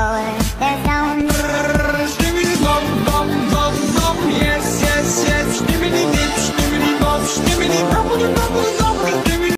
There's no Schnibbidi bop. Yes, yes, yes. Schnibbidi dip, schnibbidi bop,